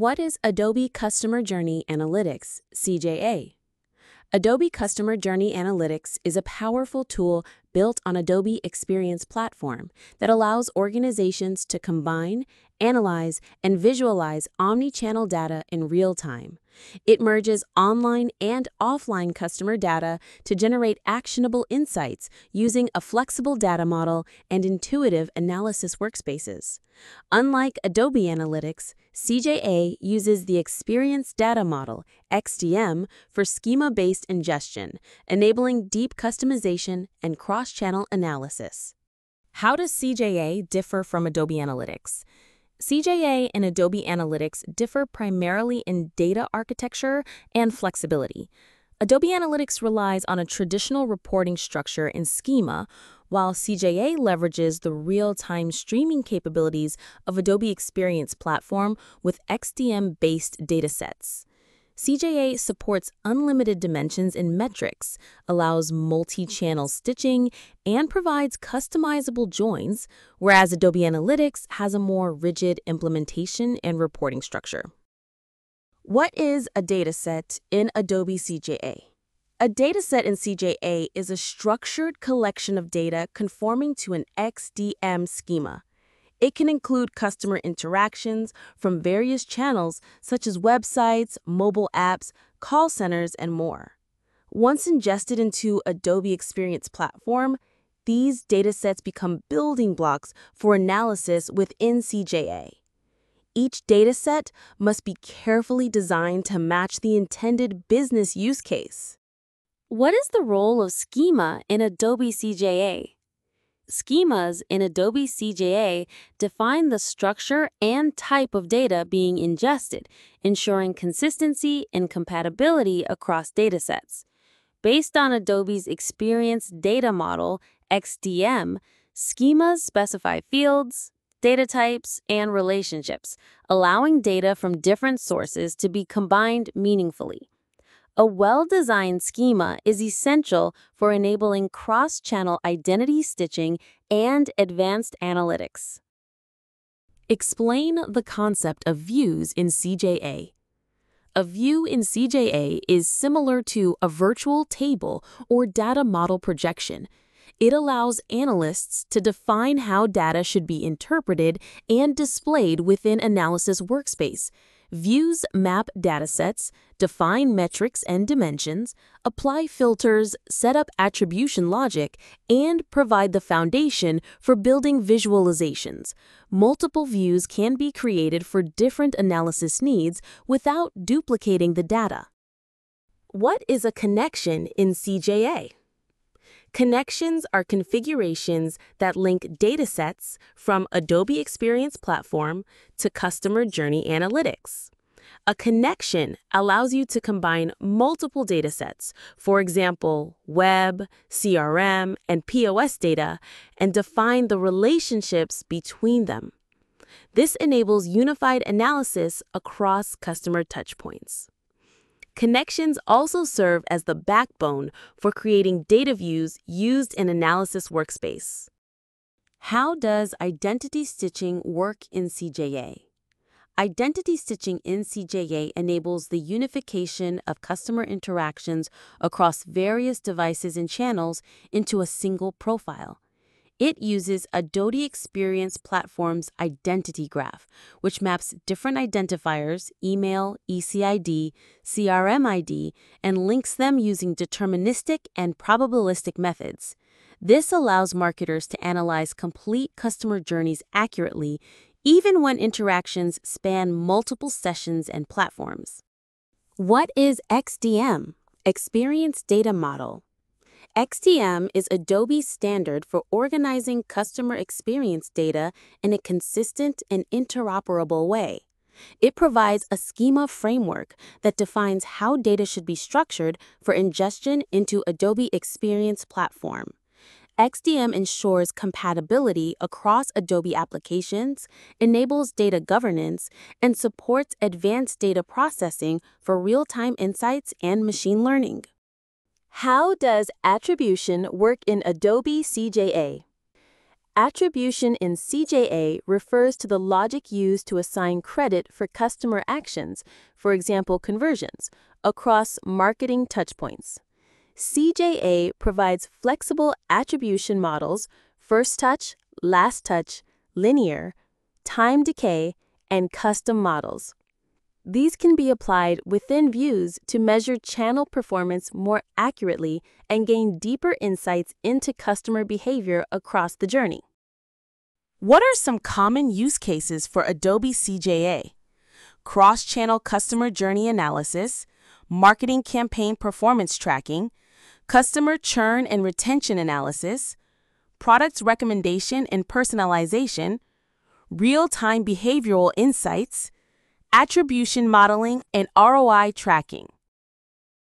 What is Adobe Customer Journey Analytics, CJA? Adobe Customer Journey Analytics is a powerful tool built on Adobe Experience Platform that allows organizations to combine, analyze, and visualize omni-channel data in real time. It merges online and offline customer data to generate actionable insights using a flexible data model and intuitive analysis workspaces. Unlike Adobe Analytics, CJA uses the Experience Data Model, XDM, for schema-based ingestion, enabling deep customization and cross-channel analysis. How does CJA differ from Adobe Analytics? CJA and Adobe Analytics differ primarily in data architecture and flexibility. Adobe Analytics relies on a traditional reporting structure and schema, while CJA leverages the real-time streaming capabilities of Adobe Experience Platform with XDM-based datasets. CJA supports unlimited dimensions and metrics, allows multi-channel stitching, and provides customizable joins, whereas Adobe Analytics has a more rigid implementation and reporting structure. What is a dataset in Adobe CJA? A dataset in CJA is a structured collection of data conforming to an XDM schema. It can include customer interactions from various channels such as websites, mobile apps, call centers, and more. Once ingested into Adobe Experience Platform, these datasets become building blocks for analysis within CJA. Each dataset must be carefully designed to match the intended business use case. What is the role of schema in Adobe CJA? Schemas in Adobe CJA define the structure and type of data being ingested, ensuring consistency and compatibility across datasets. Based on Adobe's Experience Data Model, XDM, schemas specify fields, data types, and relationships, allowing data from different sources to be combined meaningfully. A well-designed schema is essential for enabling cross-channel identity stitching and advanced analytics. Explain the concept of views in CJA. A view in CJA is similar to a virtual table or data model projection. It allows analysts to define how data should be interpreted and displayed within Analysis Workspace. Views map datasets, define metrics and dimensions, apply filters, set up attribution logic, and provide the foundation for building visualizations. Multiple views can be created for different analysis needs without duplicating the data. What is a connection in CJA? Connections are configurations that link datasets from Adobe Experience Platform to Customer Journey Analytics. A connection allows you to combine multiple datasets, for example, web, CRM, and POS data, and define the relationships between them. This enables unified analysis across customer touchpoints. Connections also serve as the backbone for creating data views used in Analysis Workspace. How does identity stitching work in CJA? Identity stitching in CJA enables the unification of customer interactions across various devices and channels into a single profile. It uses Adobe Experience Platform's Identity Graph, which maps different identifiers, email, ECID, CRM ID, and links them using deterministic and probabilistic methods. This allows marketers to analyze complete customer journeys accurately, even when interactions span multiple sessions and platforms. What is XDM? Experience Data Model. XDM is Adobe's standard for organizing customer experience data in a consistent and interoperable way. It provides a schema framework that defines how data should be structured for ingestion into Adobe Experience Platform. XDM ensures compatibility across Adobe applications, enables data governance, and supports advanced data processing for real-time insights and machine learning. How does attribution work in Adobe CJA? Attribution in CJA refers to the logic used to assign credit for customer actions, for example, conversions, across marketing touchpoints. CJA provides flexible attribution models, first touch, last touch, linear, time decay, and custom models. These can be applied within views to measure channel performance more accurately and gain deeper insights into customer behavior across the journey. What are some common use cases for Adobe CJA? Cross channel customer journey analysis, marketing campaign performance tracking, customer churn and retention analysis, product recommendation and personalization, real time behavioral insights, attribution modeling, and ROI tracking.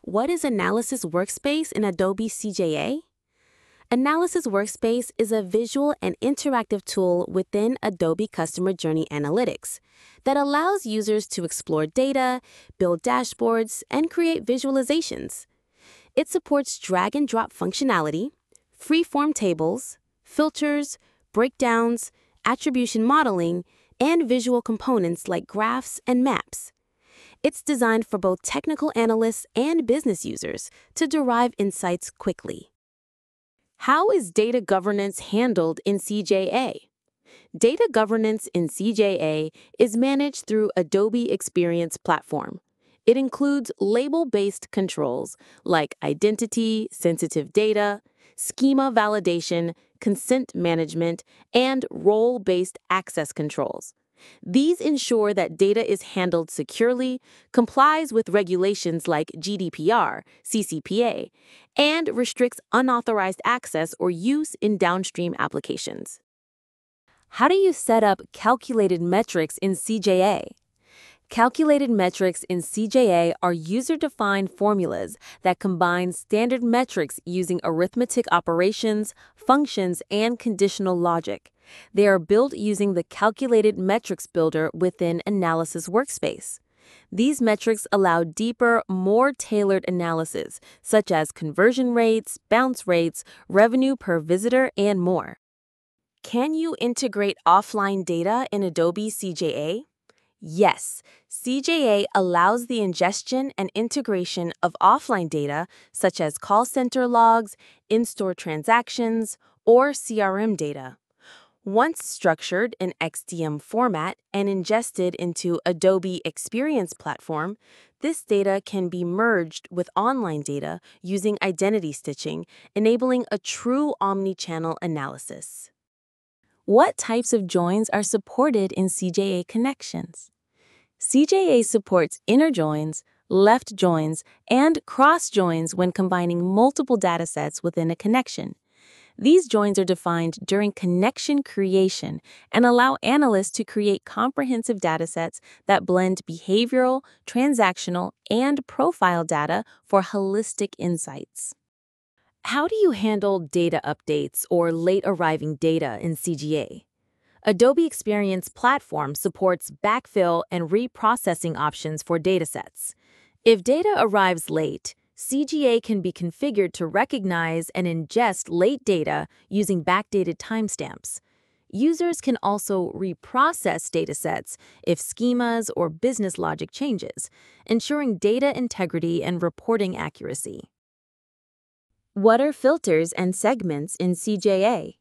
What is Analysis Workspace in Adobe CJA? Analysis Workspace is a visual and interactive tool within Adobe Customer Journey Analytics that allows users to explore data, build dashboards, and create visualizations. It supports drag and drop functionality, free-form tables, filters, breakdowns, attribution modeling, and visual components like graphs and maps. It's designed for both technical analysts and business users to derive insights quickly. How is data governance handled in CJA? Data governance in CJA is managed through Adobe Experience Platform. It includes label-based controls like identity, sensitive data, schema validation, consent management, and role-based access controls. These ensure that data is handled securely, complies with regulations like GDPR, CCPA, and restricts unauthorized access or use in downstream applications. How do you set up calculated metrics in CJA? Calculated metrics in CJA are user-defined formulas that combine standard metrics using arithmetic operations, functions, and conditional logic. They are built using the Calculated Metrics Builder within Analysis Workspace. These metrics allow deeper, more tailored analysis, such as conversion rates, bounce rates, revenue per visitor, and more. Can you integrate offline data in Adobe CJA? Yes, CJA allows the ingestion and integration of offline data such as call center logs, in store transactions, or CRM data. Once structured in XDM format and ingested into Adobe Experience Platform, this data can be merged with online data using identity stitching, enabling a true omni-channel analysis. What types of joins are supported in CJA connections? CJA supports inner joins, left joins, and cross joins when combining multiple datasets within a connection. These joins are defined during connection creation and allow analysts to create comprehensive datasets that blend behavioral, transactional, and profile data for holistic insights. How do you handle data updates or late arriving data in CJA? Adobe Experience Platform supports backfill and reprocessing options for datasets. If data arrives late, CJA can be configured to recognize and ingest late data using backdated timestamps. Users can also reprocess datasets if schemas or business logic changes, ensuring data integrity and reporting accuracy. What are filters and segments in CJA?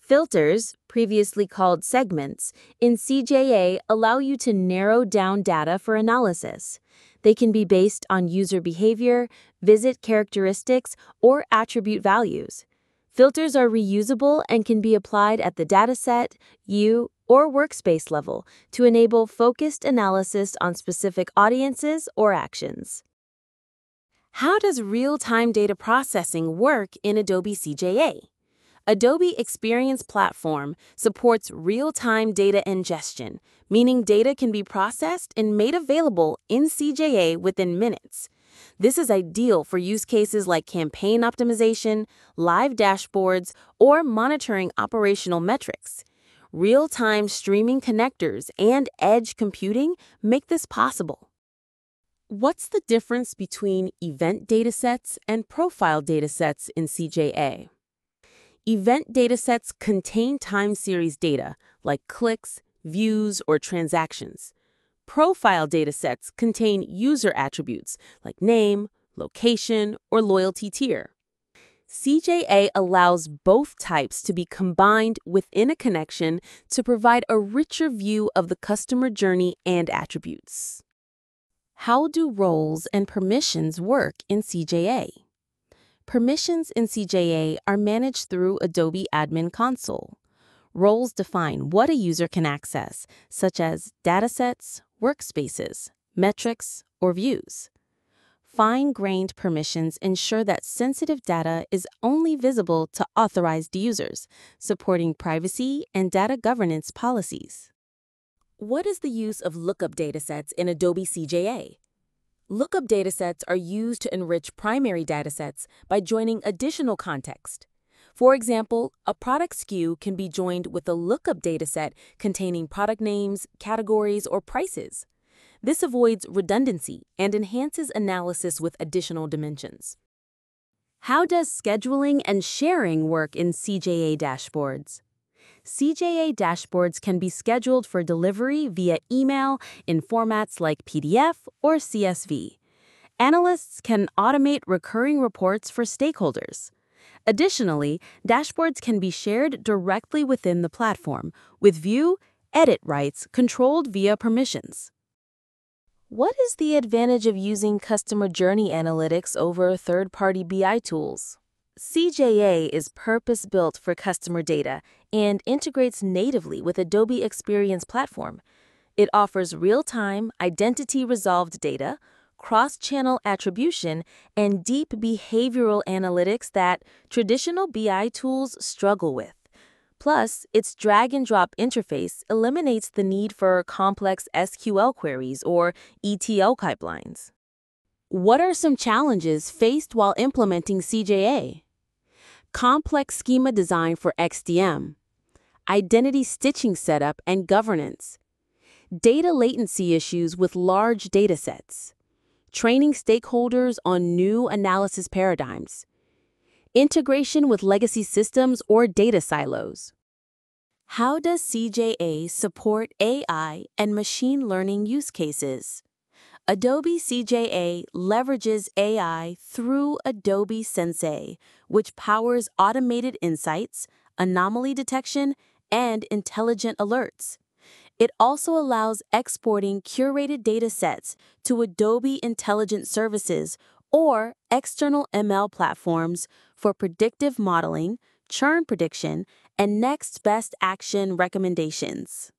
Filters, previously called segments, in CJA allow you to narrow down data for analysis. They can be based on user behavior, visit characteristics, or attribute values. Filters are reusable and can be applied at the dataset, view, or workspace level to enable focused analysis on specific audiences or actions. How does real-time data processing work in Adobe CJA? Adobe Experience Platform supports real-time data ingestion, meaning data can be processed and made available in CJA within minutes. This is ideal for use cases like campaign optimization, live dashboards, or monitoring operational metrics. Real-time streaming connectors and edge computing make this possible. What's the difference between event datasets and profile datasets in CJA? Event datasets contain time series data, like clicks, views, or transactions. Profile datasets contain user attributes, like name, location, or loyalty tier. CJA allows both types to be combined within a connection to provide a richer view of the customer journey and attributes. How do roles and permissions work in CJA? Permissions in CJA are managed through Adobe Admin Console. Roles define what a user can access, such as datasets, workspaces, metrics, or views. Fine-grained permissions ensure that sensitive data is only visible to authorized users, supporting privacy and data governance policies. What is the use of lookup datasets in Adobe CJA? Lookup datasets are used to enrich primary datasets by joining additional context. For example, a product SKU can be joined with a lookup dataset containing product names, categories, or prices. This avoids redundancy and enhances analysis with additional dimensions. How does scheduling and sharing work in CJA dashboards? CJA dashboards can be scheduled for delivery via email in formats like PDF or CSV. Analysts can automate recurring reports for stakeholders. Additionally, dashboards can be shared directly within the platform, with view, edit rights controlled via permissions. What is the advantage of using customer journey analytics over third-party BI tools? CJA is purpose-built for customer data and integrates natively with Adobe Experience Platform. It offers real-time, identity-resolved data, cross-channel attribution, and deep behavioral analytics that traditional BI tools struggle with. Plus, its drag and drop interface eliminates the need for complex SQL queries or ETL pipelines. What are some challenges faced while implementing CJA? Complex schema design for XDM, identity stitching setup and governance, data latency issues with large datasets, training stakeholders on new analysis paradigms, integration with legacy systems or data silos. How does CJA support AI and machine learning use cases? Adobe CJA leverages AI through Adobe Sensei, which powers automated insights, anomaly detection, and intelligent alerts. It also allows exporting curated data sets to Adobe Intelligent Services or external ML platforms for predictive modeling, churn prediction, and next best action recommendations.